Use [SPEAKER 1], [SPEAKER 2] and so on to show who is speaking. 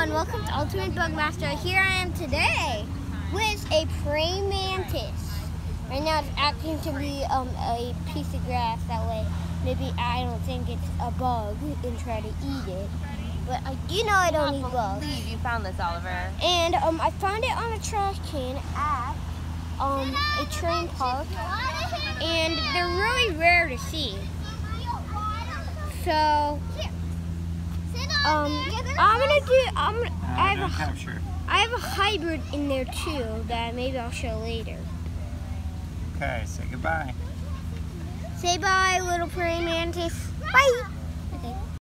[SPEAKER 1] and welcome to Ultimate Bugmaster. Here I am today with a praying mantis. Right now it's acting to be um, a piece of grass. That way, maybe I don't think it's a bug and try to eat it. But I do know I don't eat bugs.
[SPEAKER 2] believe you found this, Oliver.
[SPEAKER 1] And um, I found it on a trash can at um, a train park. And they're really rare to see. So, um, I'm gonna do. I'm. Gonna, I have a.
[SPEAKER 3] capture.
[SPEAKER 1] I have a hybrid in there too that maybe I'll show later.
[SPEAKER 3] Okay, say goodbye.
[SPEAKER 1] Say bye, little praying mantis. Bye.